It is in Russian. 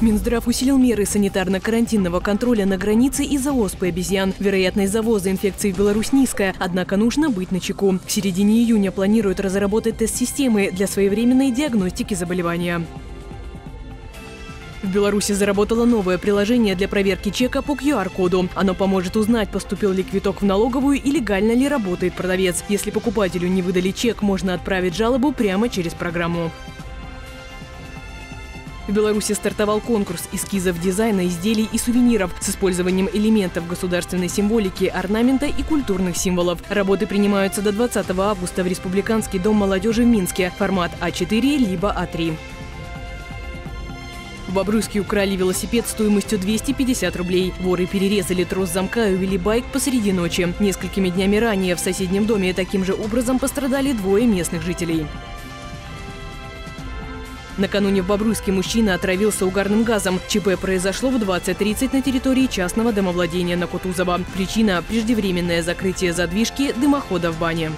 Минздрав усилил меры санитарно-карантинного контроля на границе из-за оспы обезьян. Вероятность завоза инфекции в Беларусь низкая, однако нужно быть начеку. К середине июня планируют разработать тест-системы для своевременной диагностики заболевания. В Беларуси заработало новое приложение для проверки чека по QR-коду. Оно поможет узнать, поступил ли квиток в налоговую и легально ли работает продавец. Если покупателю не выдали чек, можно отправить жалобу прямо через программу. В Беларуси стартовал конкурс эскизов дизайна изделий и сувениров с использованием элементов государственной символики, орнамента и культурных символов. Работы принимаются до 20 августа в Республиканский дом молодежи в Минске. Формат А4 либо А3. В Бобруйске украли велосипед стоимостью 250 рублей. Воры перерезали трос замка и увели байк посреди ночи. Несколькими днями ранее в соседнем доме таким же образом пострадали двое местных жителей. Накануне в Бобруйске мужчина отравился угарным газом. ЧП произошло в 20.30 на территории частного домовладения на Кутузова. Причина – преждевременное закрытие задвижки дымохода в бане.